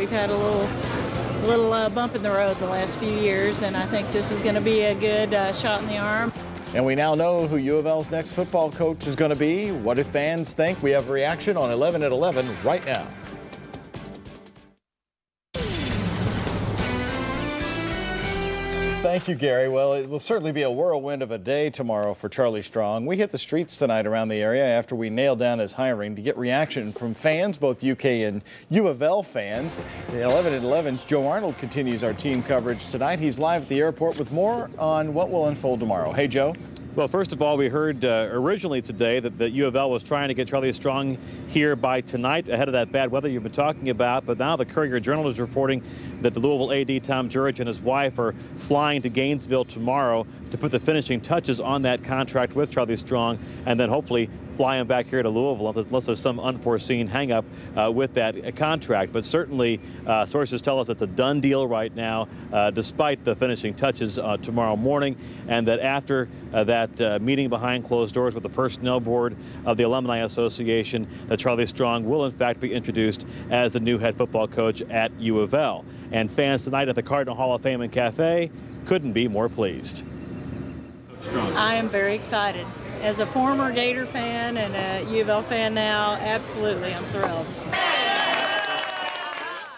We've had a little little uh, bump in the road the last few years, and I think this is going to be a good uh, shot in the arm. And we now know who U of L's next football coach is going to be. What do fans think? We have a reaction on 11 at 11 right now. Thank you, Gary. Well, it will certainly be a whirlwind of a day tomorrow for Charlie Strong. We hit the streets tonight around the area after we nailed down his hiring to get reaction from fans, both UK and U of L fans. The 11 at 11's Joe Arnold continues our team coverage tonight. He's live at the airport with more on what will unfold tomorrow. Hey, Joe. Well, first of all, we heard uh, originally today that the U of L was trying to get Charlie Strong here by tonight ahead of that bad weather you've been talking about. But now the Courier Journal is reporting that the Louisville AD, Tom Jurich, and his wife are flying to Gainesville tomorrow to put the finishing touches on that contract with Charlie Strong and then hopefully fly him back here to Louisville unless there's some unforeseen hangup uh, with that contract. But certainly, uh, sources tell us it's a done deal right now, uh, despite the finishing touches uh, tomorrow morning, and that after uh, that uh, meeting behind closed doors with the personnel board of the Alumni Association, that Charlie Strong will in fact be introduced as the new head football coach at U of L. And fans tonight at the Cardinal Hall of Fame and Cafe couldn't be more pleased. I am very excited as a former Gator fan and a U of L fan now, absolutely, I'm thrilled.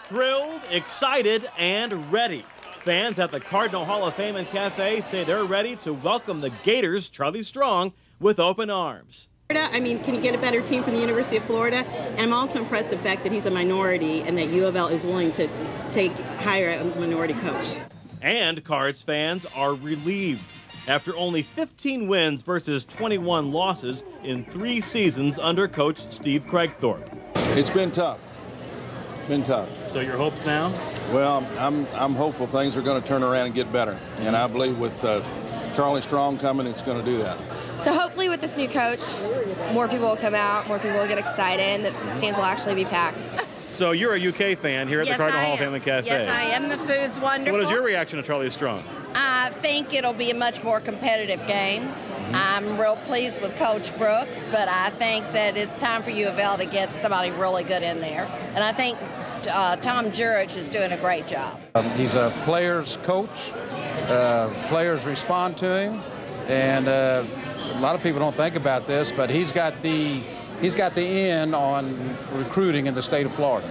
Thrilled, excited, and ready. Fans at the Cardinal Hall of Fame and Cafe say they're ready to welcome the Gators, Charlie Strong, with open arms. I mean, can you get a better team from the University of Florida? And I'm also impressed the fact that he's a minority and that U of L is willing to take hire a minority coach. And Cards fans are relieved after only 15 wins versus 21 losses in three seasons under coach Steve Kragthorpe. It's been tough. Been tough. So your hopes now? Well, I'm I'm hopeful things are going to turn around and get better, and I believe with uh, Charlie Strong coming, it's going to do that. So hopefully with this new coach, more people will come out, more people will get excited, and the stands will actually be packed. So you're a UK fan here at yes, the Cardinal I Hall of Fame and Cafe. Yes, I am. The food's wonderful. So what is your reaction to Charlie Strong? I think it'll be a much more competitive game. Mm-hmm. I'm real pleased with Coach Brooks, but I think that it's time for U of L to get somebody really good in there. And I think uh, Tom Jurich is doing a great job. Um, he's a player's coach. Uh, players respond to him, and uh, a lot of people don't think about this, but he's got the he's got the in on recruiting in the state of Florida,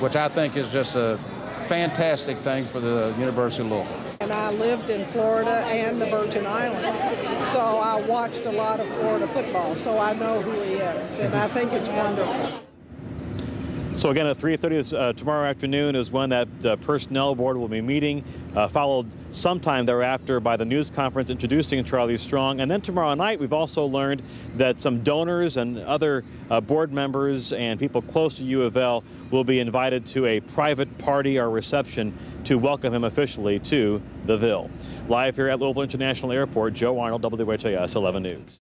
which I think is just a fantastic thing for the University of Louisville. And I lived in Florida and the Virgin Islands, so I watched a lot of Florida football, so I know who he is, and I think it's wonderful. So again, at 3.30 uh, tomorrow afternoon is when that uh, personnel board will be meeting, uh, followed sometime thereafter by the news conference introducing Charlie Strong. And then tomorrow night, we've also learned that some donors and other uh, board members and people close to U of L will be invited to a private party or reception to welcome him officially to the Ville. Live here at Louisville International Airport, Joe Arnold, WHAS 11 News.